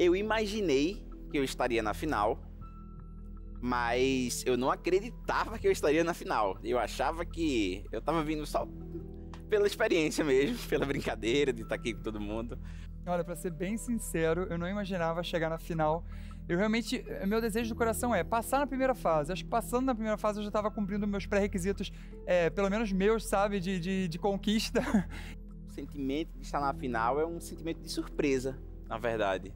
Eu imaginei que eu estaria na final, mas eu não acreditava que eu estaria na final. Eu achava que eu tava vindo só pela experiência mesmo, pela brincadeira de estar aqui com todo mundo. Olha, para ser bem sincero, eu não imaginava chegar na final. Eu realmente, meu desejo do coração é passar na primeira fase. Acho que passando na primeira fase eu já estava cumprindo meus pré-requisitos, é, pelo menos meus, sabe, de, de, de conquista. O sentimento de estar na final é um sentimento de surpresa, na verdade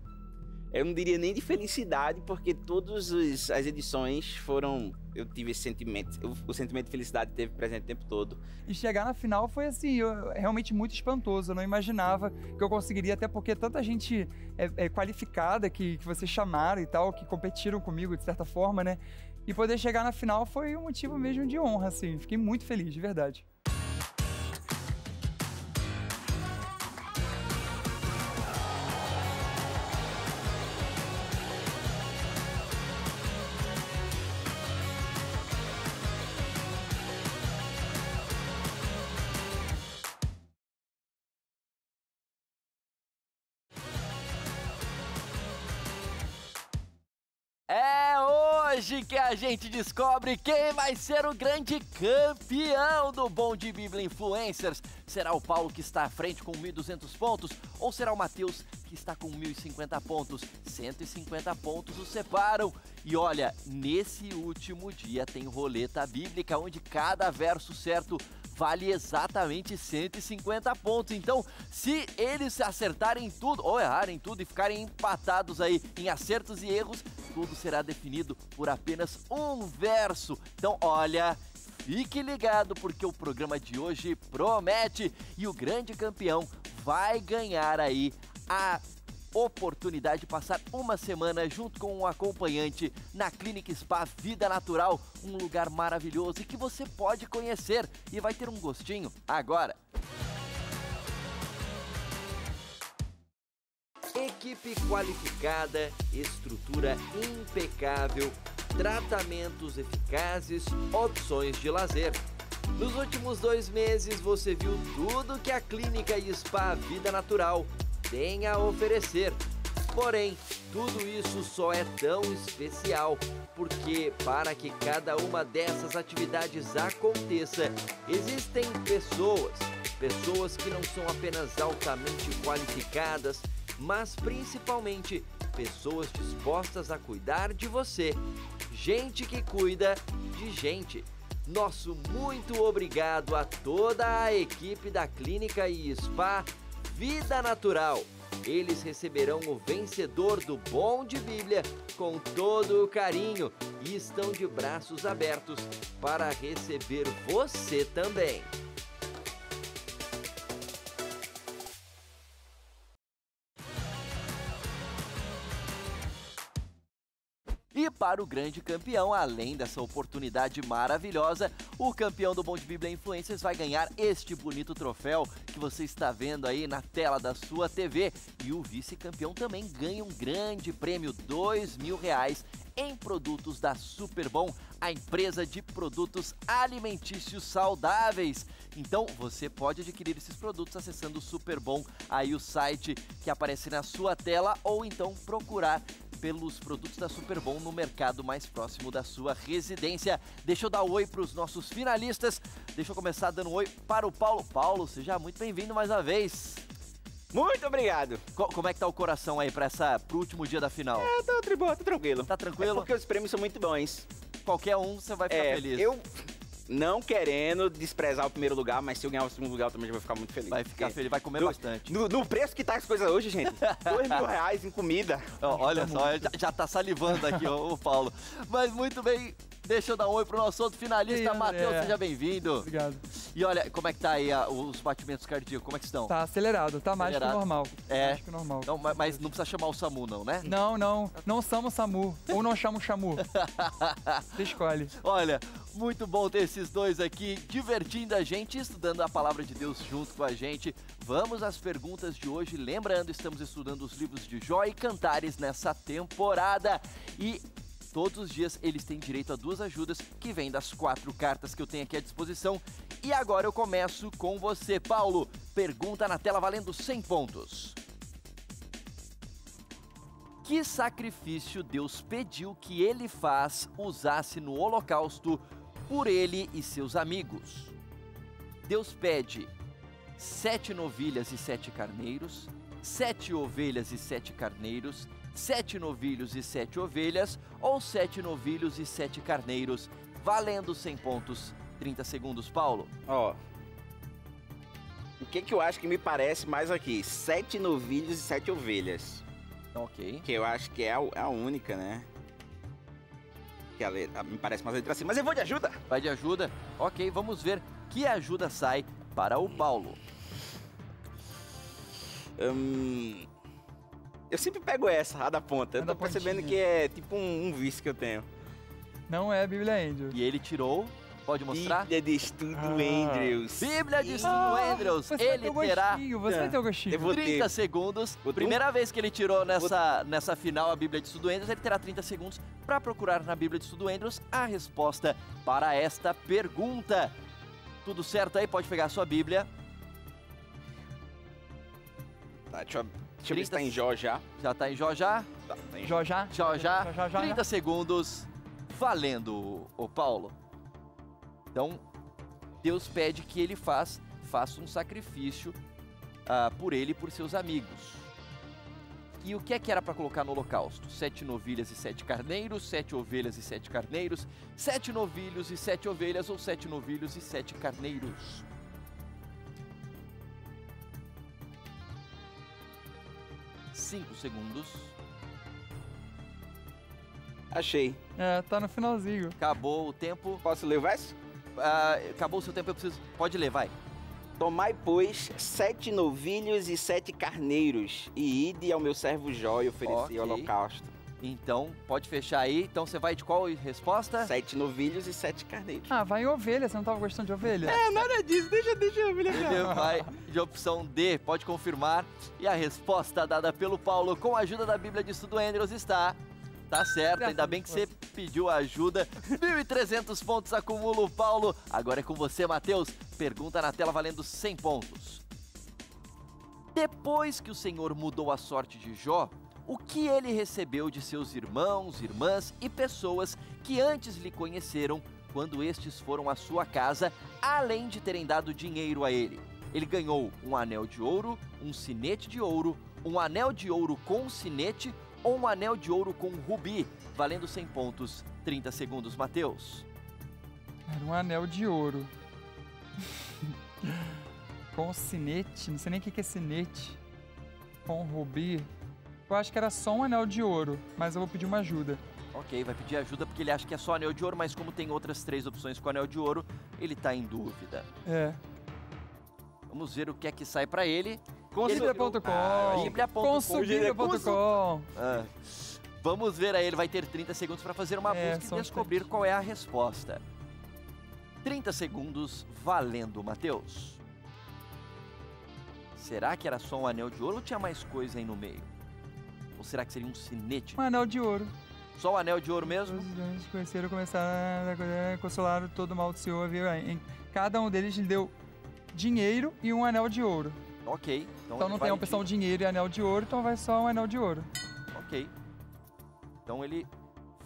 eu não diria nem de felicidade, porque todas as edições foram. Eu tive esse sentimento, o, o sentimento de felicidade teve presente o tempo todo. E chegar na final foi assim, eu, realmente muito espantoso. Eu não imaginava que eu conseguiria, até porque tanta gente é, é qualificada que, que vocês chamaram e tal, que competiram comigo de certa forma, né? E poder chegar na final foi um motivo mesmo de honra, assim. Fiquei muito feliz, de verdade. A gente descobre quem vai ser o grande campeão do Bom de Bíblia Influencers. Será o Paulo que está à frente com 1.200 pontos ou será o Matheus que está com 1.050 pontos? 150 pontos o separam. E olha, nesse último dia tem roleta bíblica onde cada verso certo vale exatamente 150 pontos. Então, se eles acertarem tudo ou errarem tudo e ficarem empatados aí em acertos e erros, tudo será definido por apenas um verso. Então, olha, fique ligado porque o programa de hoje promete e o grande campeão vai ganhar aí a oportunidade de passar uma semana junto com um acompanhante na Clínica Spa Vida Natural, um lugar maravilhoso e que você pode conhecer e vai ter um gostinho agora. Equipe qualificada, estrutura impecável, tratamentos eficazes, opções de lazer. Nos últimos dois meses você viu tudo que a Clínica e Spa Vida Natural tem a oferecer. Porém, tudo isso só é tão especial porque, para que cada uma dessas atividades aconteça, existem pessoas, pessoas que não são apenas altamente qualificadas, mas principalmente pessoas dispostas a cuidar de você. Gente que cuida de gente. Nosso muito obrigado a toda a equipe da Clínica e Spa Vida Natural. Eles receberão o vencedor do Bom de Bíblia com todo o carinho e estão de braços abertos para receber você também. Para o grande campeão, além dessa oportunidade maravilhosa, o campeão do Bom de Bíblia Influências vai ganhar este bonito troféu que você está vendo aí na tela da sua TV. E o vice-campeão também ganha um grande prêmio, dois mil reais em produtos da Superbom, a empresa de produtos alimentícios saudáveis. Então você pode adquirir esses produtos acessando o Superbom, aí o site que aparece na sua tela, ou então procurar pelos produtos da Superbom no mercado mais próximo da sua residência. Deixa eu dar um oi para os nossos finalistas. Deixa eu começar dando um oi para o Paulo. Paulo, seja muito bem-vindo mais uma vez. Muito obrigado. Co como é que tá o coração aí para essa pro último dia da final? É, tô, tô tranquilo. Tá tranquilo? É porque os prêmios são muito bons. Qualquer um você vai ficar é, feliz. Eu não querendo desprezar o primeiro lugar, mas se eu ganhar o segundo lugar, eu também vou ficar muito feliz. Vai ficar feliz, vai comer no, bastante. No, no, preço que tá as coisas hoje, gente, dois mil reais em comida. olha só, já, já tá salivando aqui o Paulo. Mas muito bem, Deixa eu dar um oi pro nosso outro finalista, Matheus, seja bem-vindo. Obrigado. E olha, como é que tá aí a, os batimentos cardíacos, como é que estão? Tá acelerado, tá mais acelerado. que normal. É. Mais que normal. Mas, mas, não precisa chamar o SAMU não, né? Não, não, não chama o SAMU, ou não chama o SAMU. Você escolhe. Olha, muito bom ter esses dois aqui, divertindo a gente, estudando a palavra de Deus junto com a gente. Vamos às perguntas de hoje. Lembrando, estamos estudando os livros de Jó e Cantares nessa temporada. E Todos os dias eles têm direito a duas ajudas que vêm das quatro cartas que eu tenho aqui à disposição. E agora eu começo com você, Paulo. Pergunta na tela valendo 100 pontos. Que sacrifício Deus pediu que ele faz usasse no holocausto por ele e seus amigos? Deus pede sete novilhas e sete carneiros, sete ovelhas e sete carneiros, sete novilhos e sete ovelhas, ou sete novilhos e sete carneiros, valendo 100 pontos. 30 segundos, Paulo. Ó. O que que eu acho que me parece mais aqui? Sete novilhos e sete ovelhas. Ok. Que eu acho que é a, a única, né? Que a letra, me parece mais a letra assim. Mas eu vou de ajuda. Vai de ajuda? Ok, vamos ver que ajuda sai para o Paulo. Hum, eu sempre pego essa, a da ponta. A Eu da tô percebendo pontinha. que é tipo um, um vício que eu tenho. Não é a Bíblia Angel. E ele tirou. Pode mostrar? Bíblia de Estudo Ah. Andrews. Bíblia de Estudo Ah, Andrews. Você vai Ele ter o terá gostinho, você vai ter o gostinho. Eu vou- 30 ter. segundos. Vou ter Primeira vez que ele tirou nessa, nessa final a Bíblia de Estudo Andrews, ele terá 30 segundos para procurar na Bíblia de Estudo Andrews a resposta para esta pergunta. Tudo certo aí? Pode pegar a sua Bíblia. Tá, deixa eu, deixa eu ver se 30 tá em Jó já. Já tá em Jó já? Tá, tá em Jó. Já, já? Já já? Já, já, já. 30 segundos. Valendo, o Paulo. Então, Deus pede que ele faz, faça um sacrifício ah, por ele e por seus amigos. E o que é que era para colocar no holocausto? Sete novilhas e sete carneiros, sete ovelhas e sete carneiros, sete novilhos e sete ovelhas ou sete novilhos e sete carneiros. Cinco segundos. Achei. É, tá no finalzinho. Acabou o tempo. Posso ler o verso? Ah, acabou o seu tempo, eu preciso. Pode ler, vai. Tomai, pois, sete novilhos e sete carneiros, e ide ao meu servo Jó e ofereci Ok. holocausto. Então, pode fechar aí. Então, você vai de qual resposta? Sete novilhos e sete carneiros. Ah, vai em ovelha, você não tava gostando de ovelha? É, nada disso, deixa, deixa eu me Ele vai de opção D, pode confirmar. E a resposta dada pelo Paulo com a ajuda da Bíblia de Estudo Andrews está. Tá certo, Graças ainda a bem que você pediu ajuda. 1.300 pontos acumula o Paulo. Agora é com você, Matheus. Pergunta na tela valendo 100 pontos. Depois que o Senhor mudou a sorte de Jó, o que ele recebeu de seus irmãos, irmãs e pessoas que antes lhe conheceram quando estes foram à sua casa, além de terem dado dinheiro a ele? Ele ganhou um anel de ouro, um sinete de ouro, um anel de ouro com sinete ou um anel de ouro com rubi, valendo 100 pontos. 30 segundos, Matheus. Era um anel de ouro. Com sinete, não sei nem o que é sinete. Com rubi. Eu acho que era só um anel de ouro, mas eu vou pedir uma ajuda. Ok, vai pedir ajuda porque ele acha que é só anel de ouro, mas como tem outras três opções com anel de ouro, ele tá em dúvida. É. Vamos ver o que é que sai pra ele. Bíblia.com. Ah, Bíblia.com. Consubíblia.com. Ah, vamos ver aí, ele vai ter 30 segundos para fazer uma É, busca e descobrir qual é a resposta. 30 segundos valendo, Matheus. Será que era só um anel de ouro ou tinha mais coisa aí no meio? Ou será que seria um sinete? Um anel de ouro. Só o anel de ouro mesmo? Os grandes conheceram, começaram a consolar todo o mal do Senhor. Viu? Em cada um deles lhe deu dinheiro e um anel de ouro. Ok. Então, Então não tem a opção de... dinheiro e anel de ouro, então vai só um anel de ouro. Ok. Então ele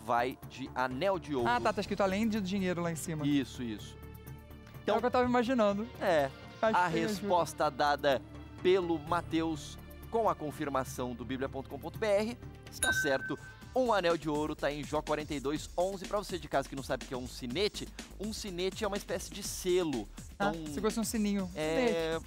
vai de anel de ouro. Ah, tá, tá escrito além de dinheiro lá em cima. Isso, isso. É Então- o que eu tava imaginando. É, a ajuda. resposta dada pelo Mateus com a confirmação do bíblia.com.br está certo. Um anel de ouro está em Jó 42, 11. Para você de casa que não sabe o que é um sinete, um sinete é uma espécie de selo. Ah, Então, se fosse um sininho. é...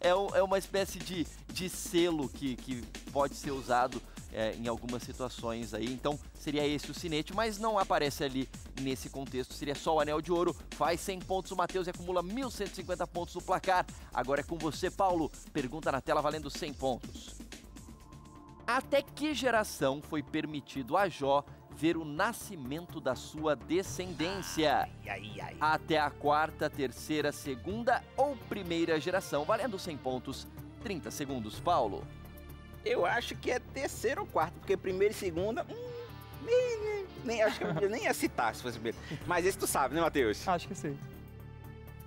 é, é uma espécie de, de selo que, que pode ser usado é, em algumas situações aí. Então seria esse o sinete, mas não aparece ali nesse contexto. Seria só o anel de ouro. Faz 100 pontos o Matheus e acumula 1.150 pontos no placar. Agora é com você, Paulo. Pergunta na tela valendo 100 pontos. Até que geração foi permitido a Jó ver o nascimento da sua descendência? Ai, ai, ai. até a quarta, terceira, segunda ou primeira geração, valendo 100 pontos. 30 segundos, Paulo. Eu acho que é terceiro ou quarto, porque primeiro e segunda. Hum, nem, nem, acho que eu nem ia citar se fosse primeiro. Mas esse tu sabe, né, Matheus? Acho que sim.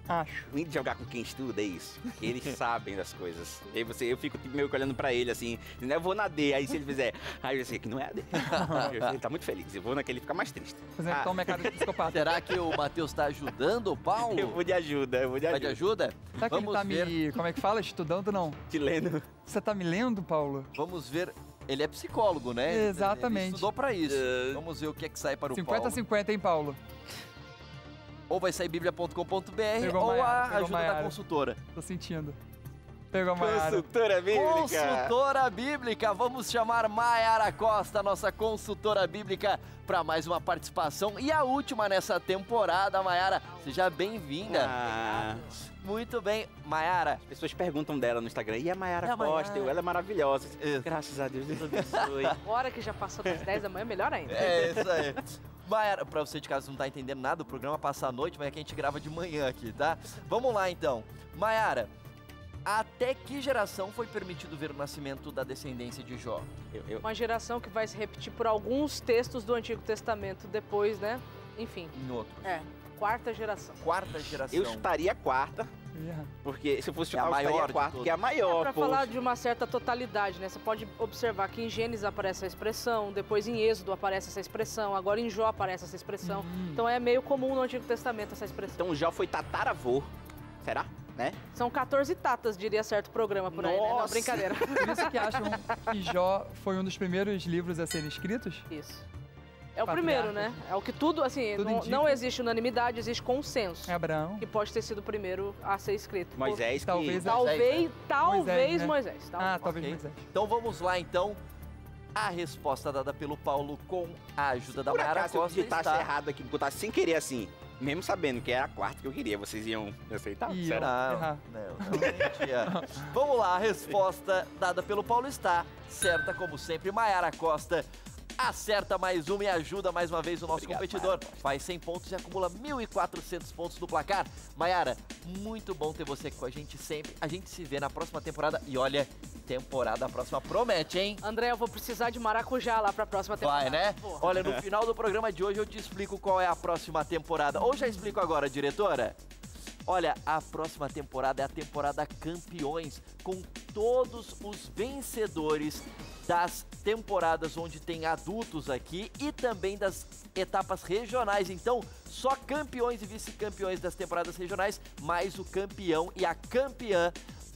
Acho. ruim de jogar com quem estuda é isso. Eles sabem das coisas. E aí você, eu fico tipo, meio que olhando pra ele assim, né, eu vou na D, aí se ele fizer, aí eu sei que não é a D. ele tá muito feliz. Eu vou naquele fica mais triste. Fazendo Ah. então minha cara de psicopata. Será que o Matheus tá ajudando o Paulo? Eu vou de ajuda, eu vou de Vai de ajuda. ajuda? Será que ele Vamos tá ver. me. Como é que fala? Estudando não? Te lendo. Você tá me lendo, Paulo? Vamos ver. Ele é psicólogo, né? Ele- Exatamente. Ele estudou pra isso. Eh. Vamos ver o que é que sai para o 50 a Paulo. 50, hein, Paulo? Ou vai sair bíblia.com.br Pegou ou a ajuda da Maiara. consultora. Tô sentindo. Pegou a Maiara. Consultora bíblica. Consultora bíblica, vamos chamar Maiara Costa, nossa consultora bíblica, para mais uma participação e a última nessa temporada. Maiara, seja bem-vinda. Ah, Muito bem, Maiara. as pessoas perguntam dela no Instagram, e a Mayara É a Costa? Maiara. Ela é maravilhosa. Isso. Graças a Deus, Deus abençoe. Agora que já passou das 10 da manhã, melhor ainda. É isso aí. Maiara, pra você de casa não tá entendendo nada, o programa passa à noite, mas é que a gente grava de manhã aqui, tá? Vamos lá então. Maiara, até que geração foi permitido ver o nascimento da descendência de Jó? Eu- eu- Uma geração que vai se repetir por alguns textos do Antigo Testamento depois, né? Enfim, Em outros? é. Quarta geração. Quarta geração. eu chutaria a quarta, Ih, porque se eu fosse É a chutar, eu chutaria maior a de quarta, que é a maior. Para poxa. falar de uma certa totalidade, né? Você pode observar que em Gênesis aparece essa expressão, depois em Êxodo aparece essa expressão, agora em Jó aparece essa expressão. Hum. Então é meio comum no Antigo Testamento essa expressão. Então Jó foi tataravô. Será? Né? São 14 tatas, diria certo programa por aí, né? Não, Nossa! brincadeira. Por isso que acham que Jó foi um dos primeiros livros a serem escritos? Isso. É o primeiro, né? É o que tudo, assim, Tudo não, não existe unanimidade, existe consenso. É Abraão. Que pode ter sido o primeiro a ser escrito. Moisés que... Talvez- Talvez, talvez né? Moisés. talvez. Ah, talvez Ok. Moisés. Então vamos lá então. A resposta dada pelo Paulo com a ajuda da Por Maiara acaso, se eu Costa digitasse está... errado aqui, botasse sem querer assim, mesmo sabendo que era a quarta que eu queria, vocês iam aceitar? Será? ó. Não, não, não, mentira. Vamos lá, a resposta dada pelo Paulo está certa, como sempre. Maiara Costa acerta mais uma e ajuda mais uma vez o nosso Obrigado, competidor. Maiara. Faz 100 pontos e acumula 1.400 pontos no placar. Maiara, muito bom ter você aqui com a gente sempre. A gente se vê na próxima temporada e olha, temporada próxima promete, hein? André, eu vou precisar de maracujá lá pra próxima temporada. Vai, né? Olha, no final do programa de hoje eu te explico qual é a próxima temporada. Ou já explico agora, diretora? Olha, a próxima temporada é a temporada Campeões, com todos os vencedores das temporadas onde tem adultos aqui e também das etapas regionais. Então, só campeões e vice-campeões das temporadas regionais, mais o campeão e a campeã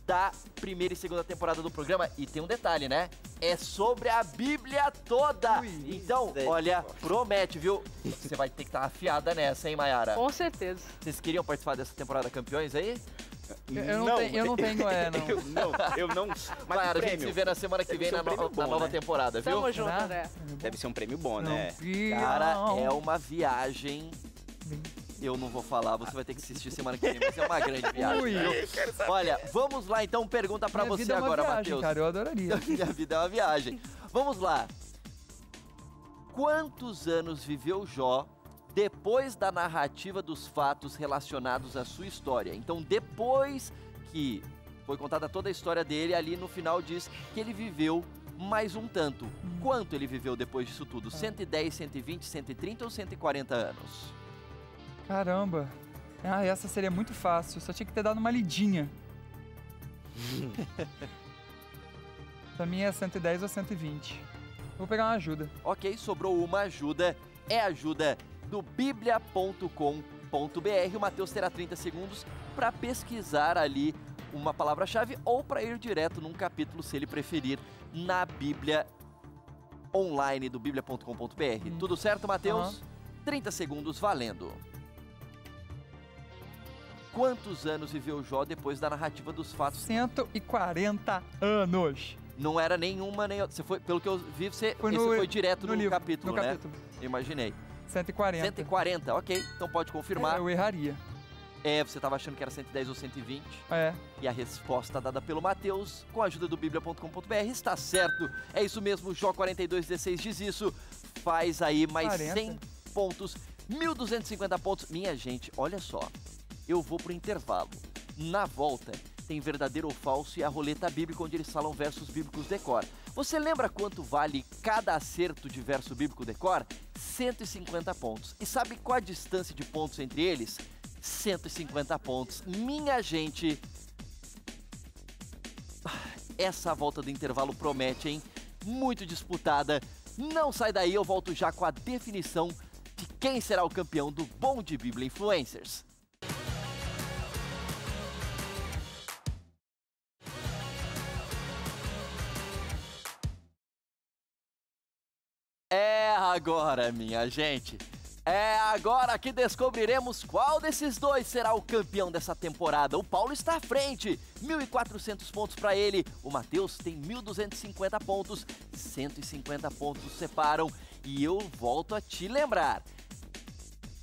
da primeira e segunda temporada do programa. E tem um detalhe, né? É sobre a Bíblia toda. Ui, então, misericórdia. olha, promete, viu? Você vai ter que estar afiada nessa, hein, Mayara? Com certeza. Vocês queriam participar dessa temporada Campeões aí? Eu, eu não, tenho, eu não tenho, é, não. Eu não, eu não. Mas Mayara, a gente se vê na semana que Deve vem na, um prêmio no- na bom, nova né? temporada, viu? Tamo junto? André. deve ser um prêmio bom, né? Cara, é uma viagem. Eu não vou falar, você vai ter que assistir semana que vem, mas é uma grande viagem. Ui. Olha, vamos lá então, pergunta pra Minha você é agora, Matheus. cara, eu adoraria. Minha vida é uma viagem. Vamos lá. Quantos anos viveu Jó depois da narrativa dos fatos relacionados à sua história? Então, depois que foi contada toda a história dele, ali no final diz que ele viveu mais um tanto. Quanto ele viveu depois disso tudo? 110, 120, 130 ou 140 anos? Caramba. Ah, essa seria muito fácil. Só tinha que ter dado uma lidinha. pra mim é 110 ou 120. Vou pegar uma ajuda. Ok, sobrou uma ajuda. É a ajuda do biblia.com.br. O Matheus terá 30 segundos para pesquisar ali uma palavra-chave ou para ir direto num capítulo, se ele preferir, na Bíblia online do biblia.com.br. Hum. Tudo certo, Matheus? 30 segundos valendo. Quantos anos viveu Jó depois da narrativa dos fatos? 140 anos. Não era nenhuma nem outra. Você foi, pelo que eu vi, você Foi no- foi direto no no, livro, capítulo, no né? capítulo. Imaginei. 140. 140, ok. Então pode confirmar. Eu erraria. É, você estava achando que era 110 ou 120. É. E a resposta dada pelo Matheus, com a ajuda do bíblia.com.br, está certo. É isso mesmo, Jó 4216 diz isso. Faz aí mais 40. 100 pontos, 1.250 pontos. Minha gente, olha só. Eu vou pro intervalo. Na volta, tem verdadeiro ou falso e a roleta bíblica onde eles falam versos bíblicos decor. Você lembra quanto vale cada acerto de verso bíblico decor? 150 pontos. E sabe qual a distância de pontos entre eles? 150 pontos. Minha gente, essa volta do intervalo promete, hein? Muito disputada. Não sai daí, eu volto já com a definição de quem será o campeão do Bom de Bíblia Influencers. Agora, minha gente. É agora que descobriremos qual desses dois será o campeão dessa temporada. O Paulo está à frente, 1.400 pontos para ele. O Matheus tem 1.250 pontos, 150 pontos separam. E eu volto a te lembrar: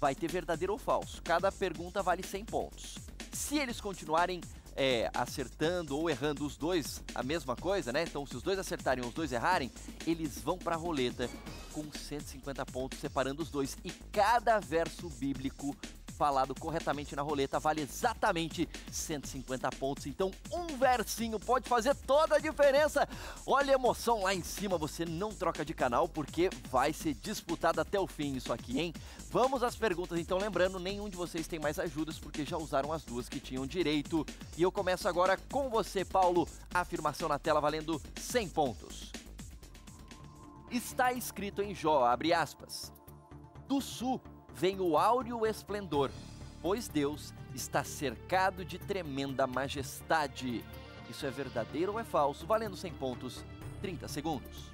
vai ter verdadeiro ou falso. Cada pergunta vale 100 pontos. Se eles continuarem é, acertando ou errando os dois a mesma coisa, né? Então, se os dois acertarem ou os dois errarem, eles vão para a roleta com 150 pontos separando os dois. E cada verso bíblico falado corretamente na roleta vale exatamente 150 pontos. Então, um versinho pode fazer toda a diferença. Olha a emoção lá em cima, você não troca de canal porque vai ser disputado até o fim isso aqui, hein? Vamos às perguntas, então lembrando, nenhum de vocês tem mais ajudas porque já usaram as duas que tinham direito. E eu começo agora com você, Paulo. Afirmação na tela valendo 100 pontos. Está escrito em Jó, abre aspas. Do sul vem o áureo esplendor, pois Deus está cercado de tremenda majestade. Isso é verdadeiro ou é falso? Valendo 100 pontos, 30 segundos.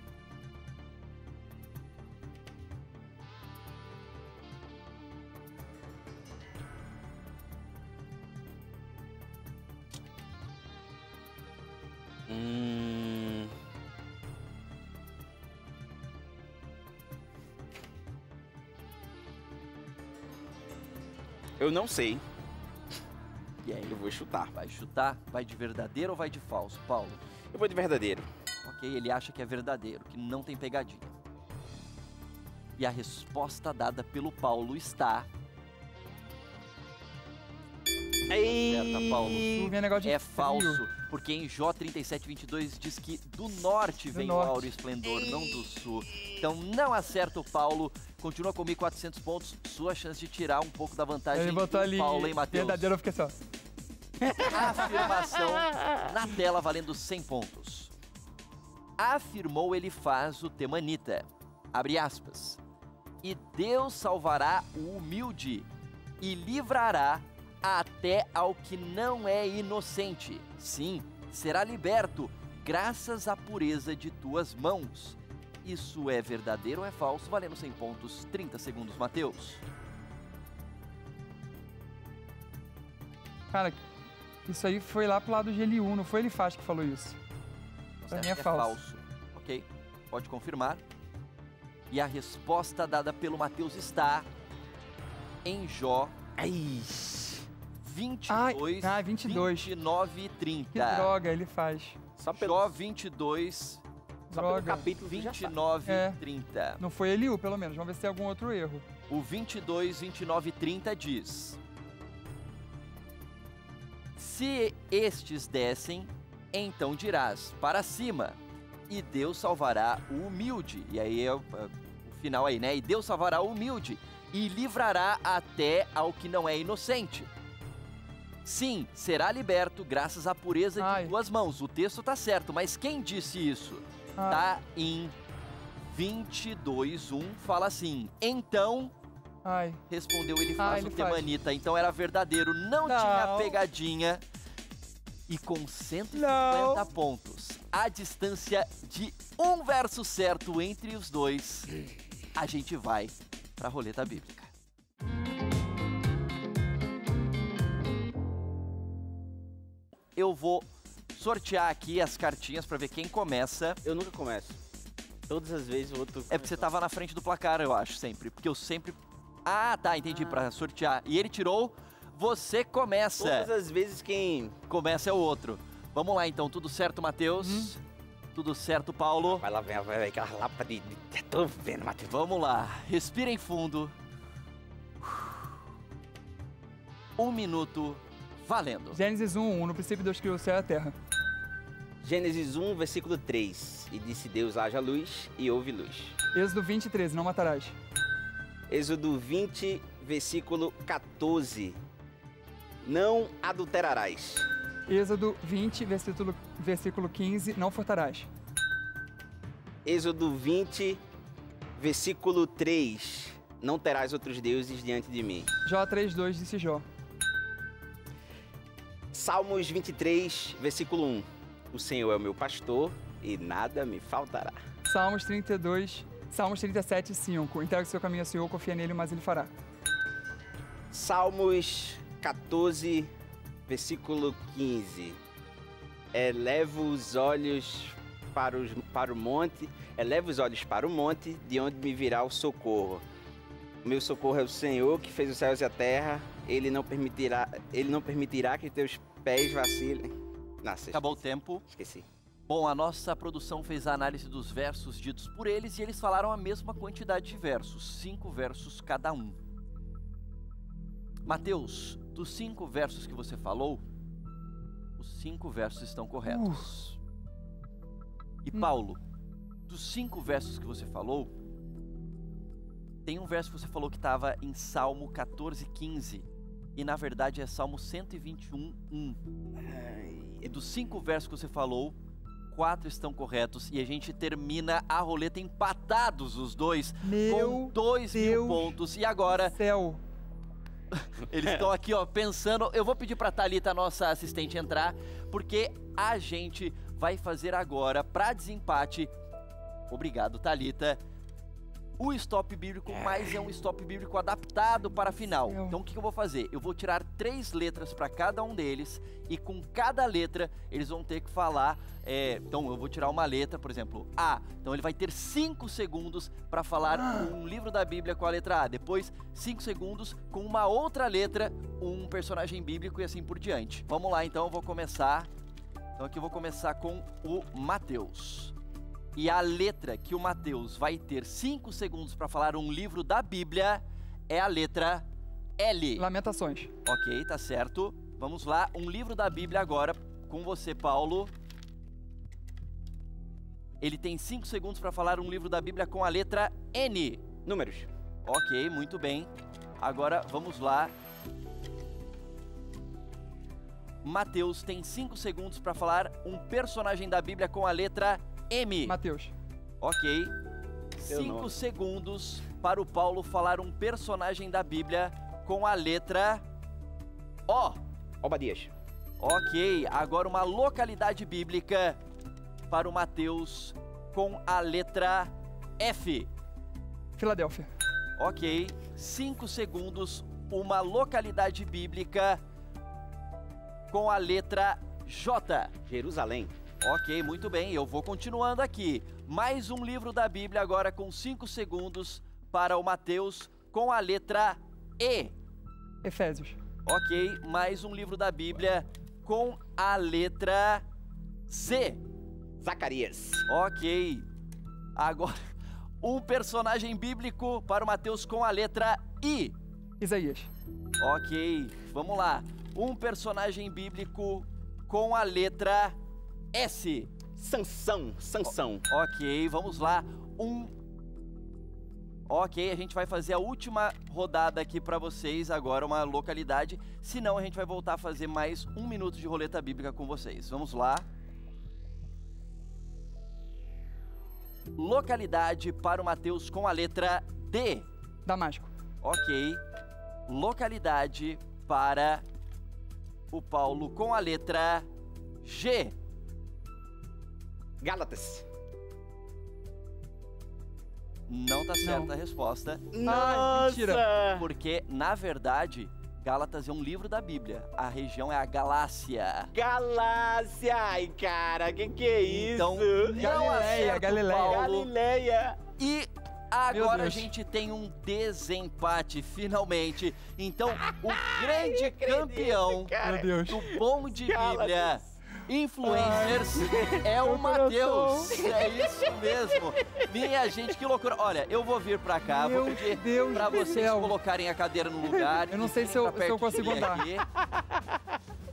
Eu não sei. E aí, Eu vou chutar. vai chutar? Vai de verdadeiro ou vai de falso, Paulo? Eu vou de verdadeiro. Ok, ele acha que é verdadeiro, que não tem pegadinha. E a resposta dada pelo Paulo está. Certa, Paulo. É frio. falso, porque em Jó 37, 22 diz que do norte Do vem norte. o áureo esplendor, não do sul. Então não acerta o Paulo, continua com 1.400 pontos, sua chance de tirar um pouco da vantagem Ele botou do ali. Paulo, hein, Matheus? Verdadeiro, eu fiquei assim. Afirmação na tela valendo 100 pontos. Afirmou ele faz o temanita. Abre aspas. E Deus salvará o humilde e livrará até ao que não é inocente. Sim, será liberto graças à pureza de tuas mãos. Isso é verdadeiro ou é falso? Valendo 100 pontos, 30 segundos, Mateus. Cara, isso aí foi lá pro lado de Eliú, não foi ele faz que falou isso. Você Pra mim acha é que falso. Ok, pode confirmar. E a resposta dada pelo Mateus está em Jó Ai. 22, Ai, ah, 22. 29 e 30. Que droga ele faz. Só pelo, Jó 22, só pelo capítulo tu já sabe. 29 É. e 30. Não foi Eliú, pelo menos. Vamos ver se tem algum outro erro. O 22, 29 e 30 diz: Se estes descem, então dirás para cima, e Deus salvará o humilde. E aí é o, é o final aí, né? E Deus salvará o humilde e livrará até ao que não é inocente. Sim, será liberto graças à pureza Ai. de tuas mãos. O texto tá certo, mas quem disse isso? Ah, Tá em 22:1 fala assim: "Então Ai. Respondeu ele Ah, faz ele o faz. Temanita, então era verdadeiro, não, Não. tinha pegadinha. E com 150 Não. pontos, a distância de um verso certo entre os dois, a gente vai pra roleta bíblica. Eu vou sortear aqui as cartinhas pra ver quem começa. Eu nunca começo. Todas as vezes o outro. É porque você tava na frente do placar, eu acho, sempre. Porque eu sempre. Ah, tá, entendi, pra sortear. E ele tirou. Você começa. Todas as vezes quem. Começa é o outro. Vamos lá então, tudo certo, Matheus? Uhum. Tudo certo, Paulo? Vai lá, vai, vai, vai, aquela lapa de. tô vendo, Matheus. Vamos lá, respirem fundo. Um minuto, valendo. Gênesis 1, 1. No princípio Deus criou o céu e a terra. Gênesis 1, versículo 3. E disse Deus: haja luz e houve luz. Êxodo 20, 13. Não matarás. Êxodo 20, versículo 14. Não adulterarás. Êxodo 20, versículo, versículo 15, não furtarás. Êxodo 20, versículo 3. Não terás outros deuses diante de mim. Jó 3:2 disse Jó. Salmos 23, versículo 1. O Senhor é o meu pastor e nada me faltará. Salmos 32, Salmos 37, 5. Entrega o seu caminho ao Senhor, confia nele, mas ele fará. Salmos 14, versículo 15. Eleva os olhos para, os, para o monte, eleva os olhos para o monte, de onde me virá o socorro. O meu socorro é o Senhor que fez os céus e a terra. Ele não permitirá, ele não permitirá que teus pés vacilem. Nossa, Acabou o tempo. esqueci. Bom, a nossa produção fez a análise dos versos ditos por eles e eles falaram a mesma quantidade de versos, cinco versos cada um. Mateus, dos cinco versos que você falou, os cinco versos estão corretos. E Paulo, dos cinco versos que você falou, tem um verso que você falou que estava em Salmo 14, 15. E na verdade é Salmo 121, 1. E dos cinco versos que você falou, quatro estão corretos. E a gente termina a roleta empatados os dois, com Meu dois mil Deus. pontos. E agora, céu. eles estão aqui, ó, pensando. Eu vou pedir pra Thalita, nossa assistente, entrar, porque a gente vai fazer agora, pra desempate. Obrigado, Thalita. O stop bíblico, mas é um stop bíblico adaptado para a final. Então o que que eu vou fazer? Eu vou tirar três letras para cada um deles e com cada letra eles vão ter que falar. é, então eu vou tirar uma letra, por exemplo, A. Então ele vai ter cinco segundos para falar um livro da Bíblia com a letra A. Depois cinco segundos com uma outra letra, um personagem bíblico e assim por diante. Vamos lá, então eu vou começar. Então aqui eu vou começar com o Mateus. E a letra que o Mateus vai ter 5 segundos para falar um livro da Bíblia é a letra L. Lamentações. Ok, tá certo. Vamos lá, um livro da Bíblia agora com você, Paulo. Ele tem 5 segundos para falar um livro da Bíblia com a letra N. Números. Ok, muito bem. Agora vamos lá. Mateus tem 5 segundos para falar um personagem da Bíblia com a letra M. Mateus. Ok. Seu Cinco nome. segundos para o Paulo falar um personagem da Bíblia com a letra O. Obadias. Ok. Agora uma localidade bíblica para o Mateus com a letra F. Filadélfia. Ok. Cinco segundos. Uma localidade bíblica com a letra J. Jerusalém. Ok, muito bem, eu vou continuando aqui. Mais um livro da Bíblia agora com 5 segundos para o Mateus com a letra E. Efésios. Ok, mais um livro da Bíblia com a letra C. Zacarias. Ok. Agora, um personagem bíblico para o Mateus com a letra I. Isaías. Ok, vamos lá. Um personagem bíblico com a letra S. Sansão. Sansão. Ok, vamos lá. Um. Ok, a gente vai fazer a última rodada aqui pra vocês agora, uma localidade. Senão a gente vai voltar a fazer mais um minuto de roleta bíblica com vocês. Vamos lá. Localidade para o Mateus com a letra D. Damasco. Ok. Localidade para o Paulo com a letra G. Gálatas. Não tá certa a resposta. Ai, mentira. Porque, na verdade, Gálatas é um livro da Bíblia. A região é a Galácia. Galácia. Ai, cara, que que é isso? Então, não Galileia, Galileia. Paulo. Galileia. E agora a gente tem um desempate, finalmente. Então, o grande acredito, campeão cara. Meu Deus. do Bom de Gálatas. Bíblia, Influencers, é o Matheus. É isso mesmo. Minha gente, que loucura. Olha, eu vou vir pra cá, vou Meu pedir Deus pra vocês céu. colocarem a cadeira no lugar. Eu não sei se eu- pra se eu consigo andar. aqui.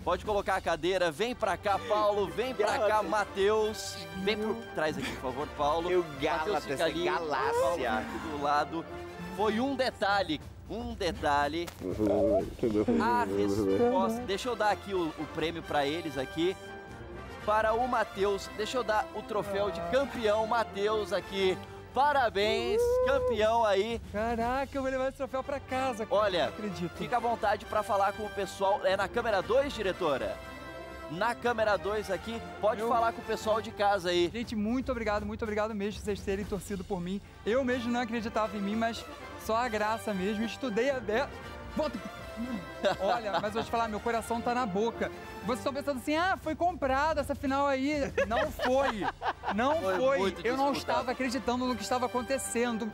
Pode colocar a cadeira, vem pra cá, Paulo, vem pra cá, Matheus. Vem por trás aqui, por favor, Paulo. Eu fica é ali, Paulo aqui do lado. Foi um detalhe. um detalhe. A resposta. Deixa eu dar aqui o, o prêmio para eles aqui. Para o Matheus, deixa eu dar o troféu de campeão, Matheus aqui. Parabéns, campeão aí. Caraca, eu vou levar esse troféu pra casa. cara. Olha, Não acredito. Fica à vontade para falar com o pessoal. É na câmera 2, diretora? Na câmera 2 aqui, pode Eu- falar com o pessoal de casa aí. Gente, muito obrigado, muito obrigado mesmo por vocês terem torcido por mim. Eu mesmo não acreditava em mim, mas só a graça mesmo. Estudei a be... Volta. Olha, mas vou te falar, meu coração tá na boca. Vocês estão pensando assim, ah, foi comprada essa final aí. Não foi. Não Foi foi. Eu não disputado. estava acreditando no que estava acontecendo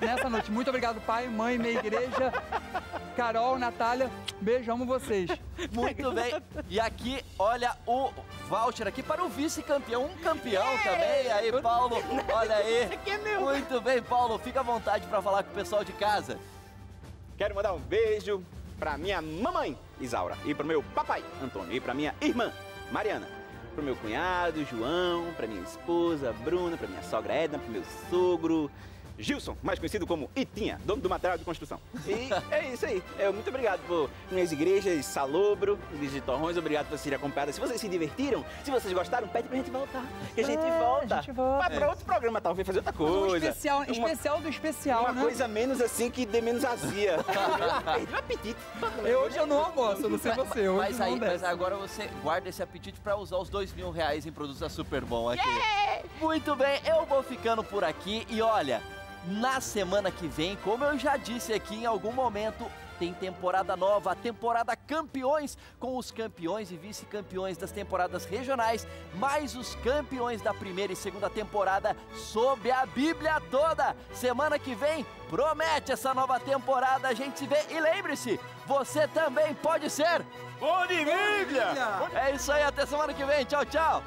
nessa noite. Muito obrigado, pai, mãe, minha igreja, Carol, Natália. Beijo, amo vocês. Muito bem. E aqui, olha o voucher aqui para o vice-campeão, um campeão também. Aí, Paulo, olha aí. aqui é meu. Muito bem, Paulo. Fica à vontade para falar com o pessoal de casa. Quero mandar um beijo pra minha mamãe, Isaura, e pro meu papai, Antônio, e pra minha irmã, Mariana, pro meu cunhado, João, pra minha esposa, Bruna, pra minha sogra Edna, pro meu sogro, Gilson, mais conhecido como Itinha, dono do material de construção. E é isso aí. É, muito obrigado por minhas igrejas, Salobro, Igreja de Torrões, obrigado por serem acompanhadas. Se vocês se divertiram, se vocês gostaram, pede pra gente voltar. Que a gente É, volta. a gente volta. Vai pra outro programa, talvez, fazer outra Um coisa. especial, Uma- especial do especial, uma né? coisa menos assim que dê menos azia. Perdi o apetite. Eu, hoje eu não almoço, eu não sei você. Hoje Mas aí, mas agora você guarda esse apetite para usar os dois mil reais em produtos da Super Bom aqui. Muito bem, eu vou ficando por aqui e olha, na semana que vem, como eu já disse aqui em algum momento, tem temporada nova, a temporada campeões, com os campeões e vice-campeões das temporadas regionais, mais os campeões da primeira e segunda temporada sob a Bíblia toda. Semana que vem, promete essa nova temporada, a gente se vê e lembre-se, você também pode ser Bom de Bíblia! é isso aí, até semana que vem. Tchau, tchau.